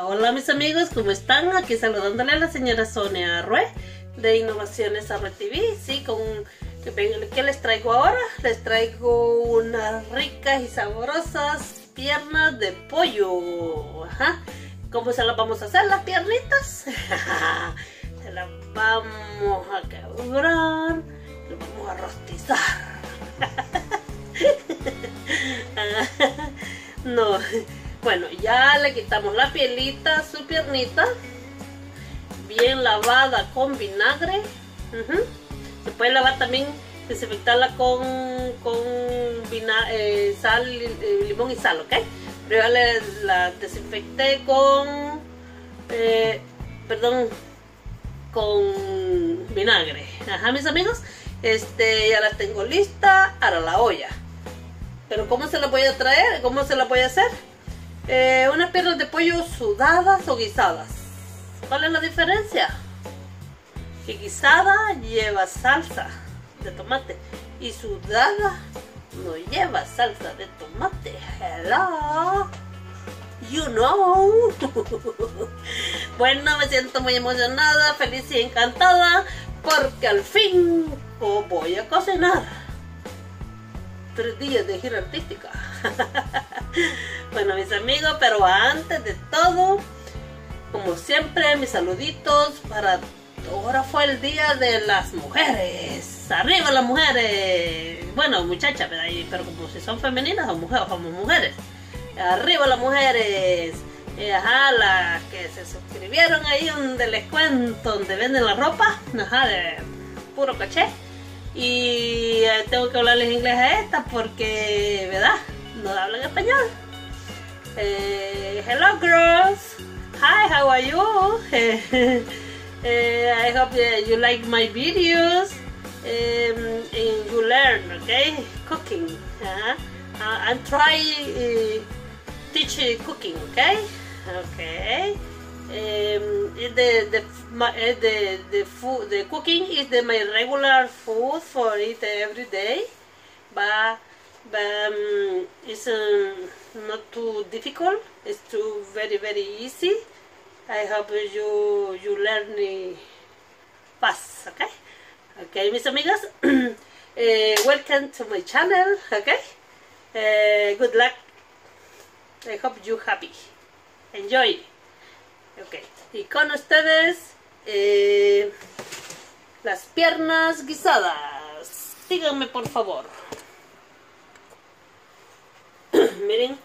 Hola mis amigos, ¿cómo están? Aquí saludándole a la señora Sonia Arrue de Innovaciones Arrue TV. Sí, con ¿qué les traigo ahora? Les traigo unas ricas y sabrosas piernas de pollo. ¿Cómo se las vamos a hacer las piernitas? se las vamos a quebrar, las vamos a rostizar. no, bueno, ya le quitamos la pielita su piernita. Bien lavada con vinagre. Se puede lavar también, desinfectarla con, con eh, sal, eh, limón y sal, ¿ok? Pero ya le, la desinfecté con, eh, perdón, con vinagre. Ajá, mis amigos. Este, ya la tengo lista. Ahora la olla. Pero ¿cómo se la voy a traer? ¿Cómo se la voy a hacer? Eh, unas piernas de pollo sudadas o guisadas. ¿Cuál es la diferencia? Que guisada lleva salsa de tomate y sudada no lleva salsa de tomate. Hello. You know. bueno, me siento muy emocionada, feliz y encantada porque al fin voy a cocinar. Tres días de gira artística. bueno, mis amigos, pero antes de todo, como siempre, mis saluditos para... Ahora fue el día de las mujeres. ¡Arriba las mujeres! Bueno, muchachas, pero como si son femeninas o mujeres, somos mujeres. ¡Arriba las mujeres! ajá, las que se suscribieron ahí donde les cuento, donde venden la ropa, ajá, de puro caché. Y eh, tengo que hablarles inglés a esta porque, ¿verdad? No hablan español. Eh, hello girls. Hi, how are you? Eh, I hope you like my videos um, and you learn, okay? Cooking. Uh, I'm trying uh, teach cooking, okay? Okay. Um, the the my, uh, the the food the cooking is the my regular food for eat every day, but but um, it's um, not too difficult. It's too very very easy. I hope you you learn fast. Okay. Okay, mis amigas. uh, welcome to my channel. Okay. Uh, good luck. I hope you happy. Enjoy. Ok. Y con ustedes eh, las piernas guisadas. Síganme por favor. Miren,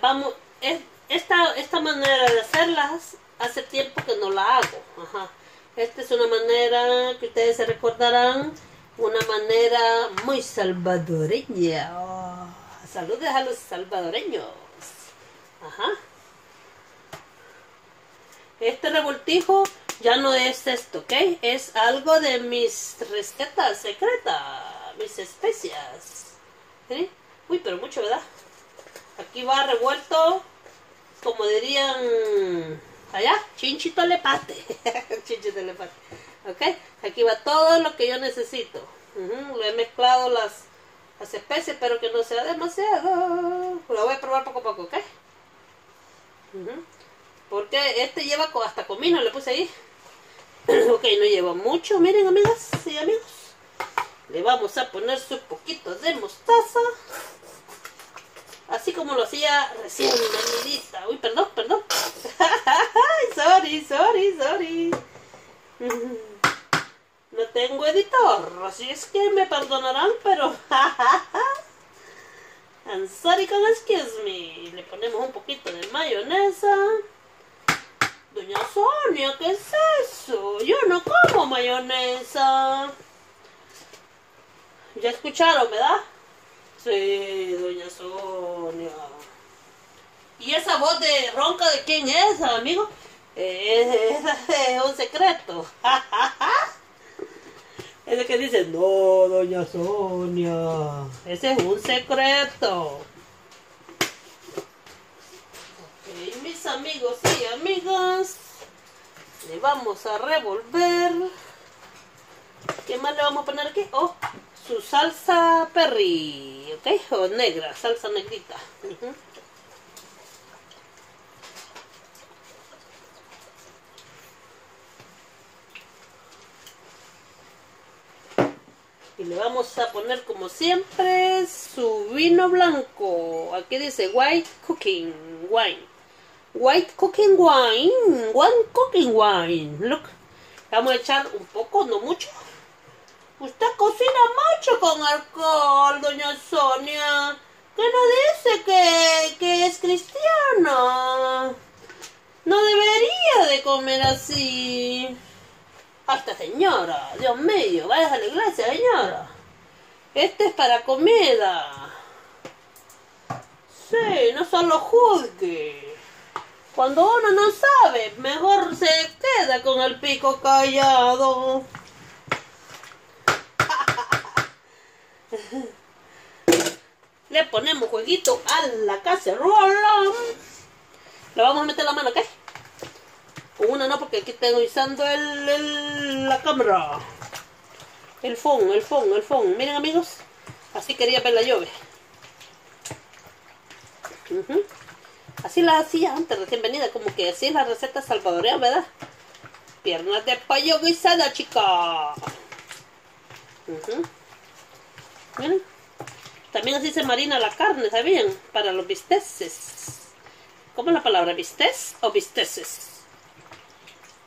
vamos. Esta, esta manera de hacerlas hace tiempo que no la hago. Ajá. Esta es una manera que ustedes se recordarán. Una manera muy salvadoreña. Oh, saludos a los salvadoreños. Este revoltijo ya no es esto, ¿ok? Es algo de mis recetas secretas, mis especias. Uy, pero mucho, ¿verdad? Aquí va revuelto, como dirían allá, chinchito lepate. chinchito lepate. ¿Ok? Aquí va todo lo que yo necesito. Lo he mezclado las, las especies, pero que no sea demasiado. Lo voy a probar poco a poco, ¿ok? Porque este lleva hasta comino, le puse ahí. ok, no lleva mucho, miren amigas y amigos. Le vamos a poner su poquito de mostaza. Así como lo hacía recién la Uy, perdón, perdón. sorry, sorry, sorry. No tengo editor, así es que me perdonarán, pero... I'm sorry con excuse me. Le ponemos un poquito de mayonesa. Doña Sonia, ¿qué es eso? Yo no como mayonesa. Ya escucharon, ¿verdad? Sí, doña Sonia. ¿Y esa voz de ronca de quién es, amigo? Eh, es, un secreto. es el que dice, no, doña Sonia. Ese es un secreto. mis amigos y amigas, le vamos a revolver. ¿Qué más le vamos a poner aquí? Oh, su salsa perry, ¿ok? O negra, salsa negrita. Y le vamos a poner como siempre su vino blanco. Aquí dice white cooking wine. White cooking wine. One cooking wine. Look. Vamos a echar un poco, no mucho. Usted cocina mucho con alcohol, doña Sonia. Que no dice que, que es cristiana. No debería de comer así. Hasta señora, Dios mío, vayas a la iglesia, señora. Este es para comida. Sí, no solo juzgue. Cuando uno no sabe, mejor se queda con el pico callado. Le ponemos jueguito a la cacerola. Le vamos a meter la mano. Con una no, porque aquí estoy usando el, la cámara. El phone, el phone, el phone. Miren, amigos. Así quería ver la lluvia. Ujú. Así la hacía antes, recién venida. Como que así es la receta salvadoreña, ¿verdad? Piernas de pollo guisada, chica. Ujú. También así se marina la carne, ¿sabían? Para los bisteces. ¿Cómo es la palabra? ¿Bistec o bisteces?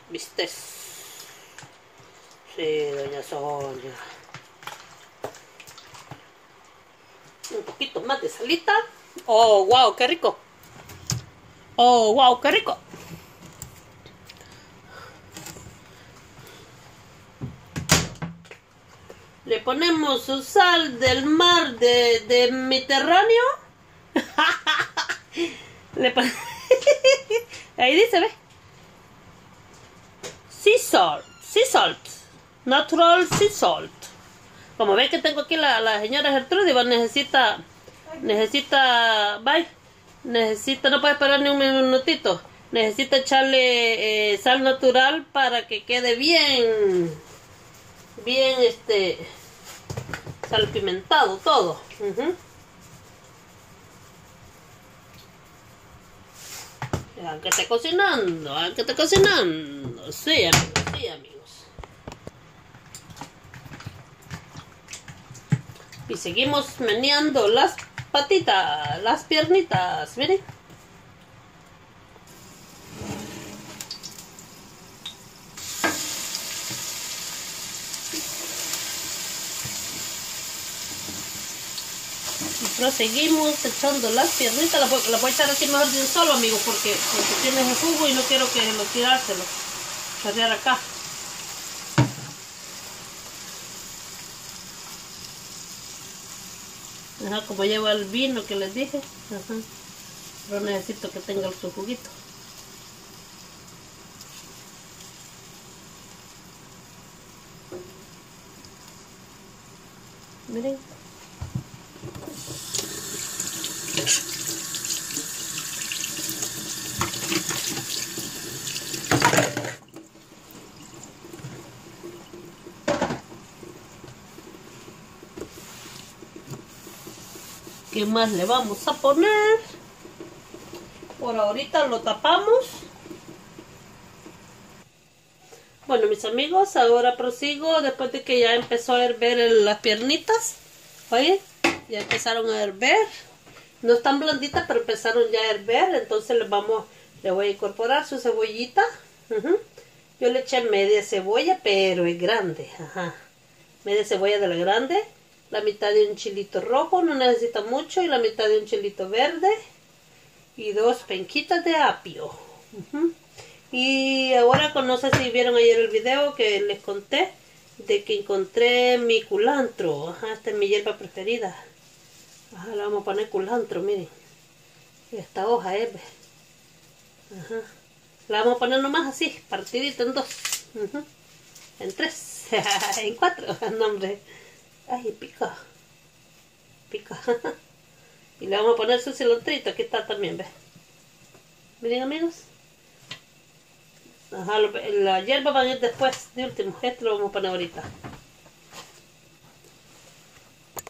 Bistec. Sí, doña Sonia. Un poquito más de salita. Oh, wow, qué rico. Oh, wow, qué rico. Le ponemos su sal del mar de, de Mediterráneo. Ahí dice, ve. Sea salt. Sea salt. Natural sea salt. Como ve que tengo aquí la, la señora Gertrudis, va, necesita. Necesita. Bye. Necesita. No puede esperar ni un minutito. Necesita echarle eh, sal natural para que quede bien. Bien, este. Salpimentado todo. Ujú. Ya, que esté cocinando, ah, que esté cocinando. Sí, amigos, sí, amigos. Y seguimos meneando las patitas, las piernitas, miren. Proseguimos echando las piernitas. Las voy, a echar así mejor de un solo, amigo, porque, porque tiene el jugo y no quiero que lo tirárselo. Chorrear acá. Ajá, como lleva el vino que les dije. Ajá. Pero necesito que tenga su juguito. Miren. ¿Qué más le vamos a poner? Por ahorita lo tapamos. Bueno, mis amigos, ahora prosigo después de que ya empezó a hervir las piernitas. Oye, ya empezaron a hervir. No están blanditas, pero empezaron ya a hervir. Entonces les vamos, le voy a incorporar su cebollita. Yo le eché media cebolla, pero es grande. Ajá. Media cebolla de la grande. La mitad de un chilito rojo, no necesita mucho. Y la mitad de un chilito verde. Y dos penquitas de apio. Y ahora, no sé si vieron ayer el video que les conté de que encontré mi culantro. Ajá, esta es mi hierba preferida. Ajá, le vamos a poner culantro, miren. Esta hoja es. ve. Ajá. La vamos a poner nomás así, partidita en dos. En tres. en cuatro. No, hombre. Ay, pica. Pica. y le vamos a poner su cilantrito. Aquí está también, ¿ves? Miren, amigos. La hierba va a ir después, de último. Esto lo vamos a poner ahorita.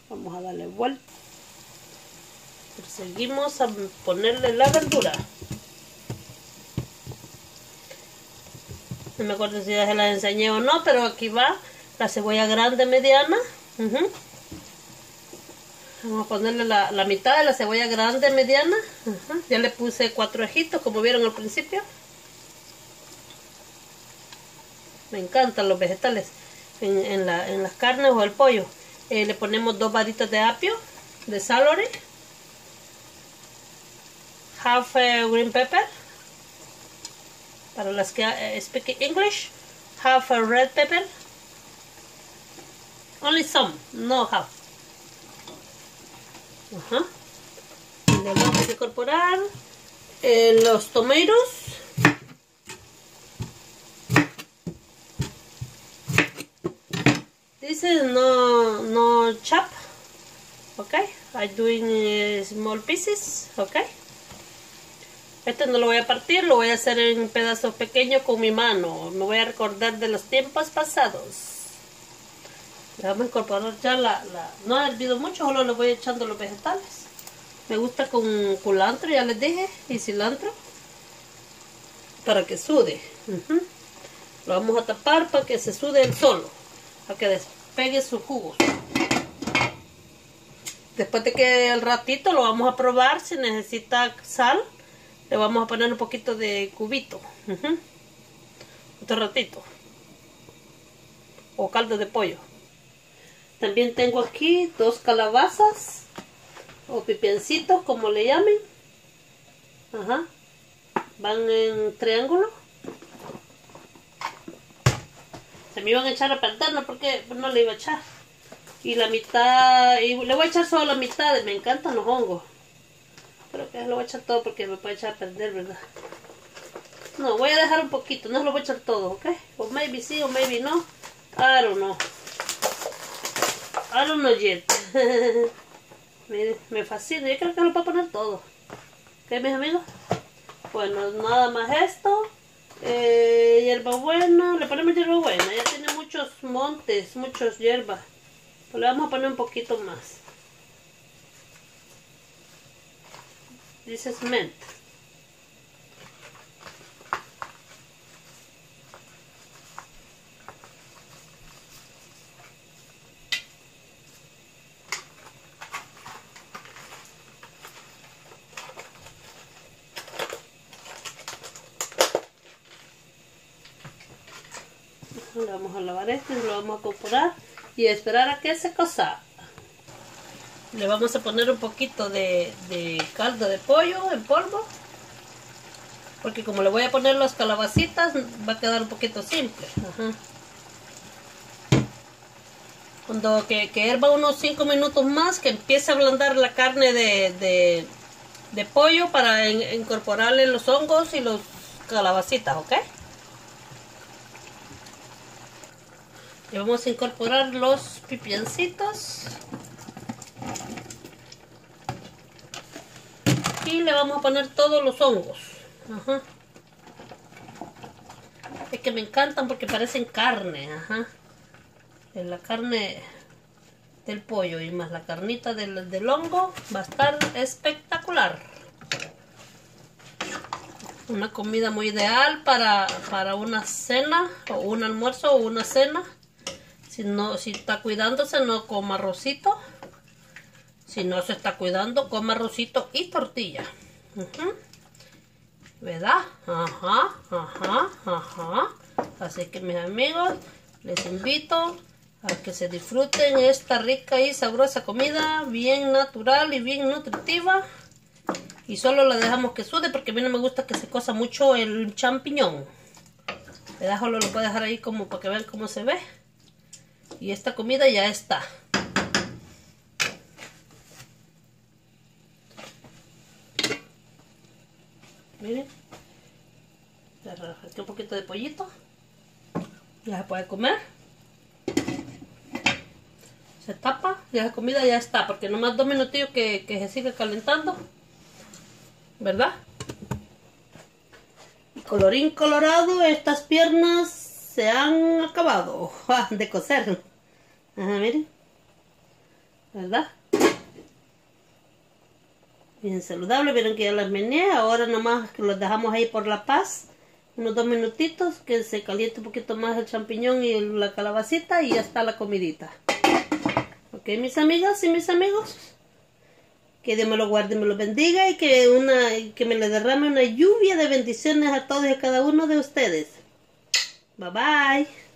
Vamos a darle vuelta. Seguimos a ponerle la verdura. No me acuerdo si ya se la enseñé o no, pero aquí va la cebolla grande mediana. Vamos a ponerle la, la mitad de la cebolla grande, mediana. Ya le puse cuatro ajitos, como vieron al principio. Me encantan los vegetales en, la, en las carnes o el pollo. Eh, le ponemos dos varitas de apio, de celery. Half eh, green pepper. Para las que eh, speak English. Half a red pepper. Only some, no half. Ajá. Le vamos a incorporar eh, los tomatoes. This is no no chop. Okay, I'm doing eh, small pieces. Okay. Este no lo voy a partir, lo voy a hacer en pedazos pequeños con mi mano. Me voy a recordar de los tiempos pasados. Vamos a incorporar ya la, la... No ha hervido mucho, solo le voy echando los vegetales. Me gusta con culantro, ya les dije, y cilantro. Para que sude. Lo vamos a tapar para que se sude el solo. Para que despegue sus jugos. Después de que el ratito lo vamos a probar si necesita sal. Le vamos a poner un poquito de cubito. Otro ratito. O caldo de pollo. También tengo aquí dos calabazas o pipiancitos, como le llamen. Ajá. Van en triángulo. Se me iban a echar a perder, no porque no le iba a echar. Y la mitad, y le voy a echar solo la mitad, me encantan los hongos. Pero que lo voy a echar todo porque me puede echar a perder, ¿verdad? No, voy a dejar un poquito, no lo voy a echar todo, ¿ok? O maybe sí, o maybe no. I don't know. I don't know yet. me, me fascina, yo creo que lo puedo poner todo. ¿Ok, mis amigos? Bueno, nada más esto. Eh, hierbabuena, le ponemos hierbabuena, ya tiene muchos montes, muchos hierbas. Pues le vamos a poner un poquito más. This is mint. Le vamos a lavar esto lo vamos a incorporar y esperar a que se cosa. Le vamos a poner un poquito de, caldo de pollo en polvo. Porque como le voy a poner las calabacitas, va a quedar un poquito simple. Cuando que, que herva unos 5 minutos más, que empiece a ablandar la carne de, pollo para in- incorporarle los hongos y los calabacitas, ¿ok? Y vamos a incorporar los pipiancitos. Y le vamos a poner todos los hongos. Ajá. Es que me encantan porque parecen carne. Ajá. Es La carne del pollo y más la carnita del, del hongo va a estar espectacular. Una comida muy ideal para, para una cena o un almuerzo o una cena. Si no, si está cuidándose, no coma arrocito. Si no se está cuidando, coma arrocito y tortilla. ¿Verdad? Ajá, ajá, ajá. Así que mis amigos, les invito a que se disfruten esta rica y sabrosa comida, bien natural y bien nutritiva. Y solo la dejamos que sude porque a mí no me gusta que se cosa mucho el champiñón. ¿Verdad? Solo lo a dejar ahí como para que vean cómo se ve. Y esta comida ya está. Miren. Repartí un poquito de pollito. Ya se puede comer. Se tapa. Ya la comida ya está. Porque nomás dos minutillos que, se sigue calentando. ¿Verdad? Colorín colorado, estas piernas se han acabado de cocer. Ajá, miren. ¿Verdad? Bien saludable, vieron que ya las meneé. Ahora nomás que los dejamos ahí por la paz. Unos dos minutitos que se caliente un poquito más el champiñón y la calabacita y ya está la comidita. Ok, mis amigas y mis amigos. Que Dios me lo guarde y me lo bendiga y que, una, que me le derrame una lluvia de bendiciones a todos y a cada uno de ustedes. Bye bye.